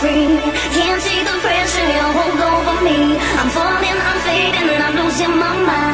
free. Can't take the pressure you hold over me. I'm falling, I'm fading, and I'm losing my mind.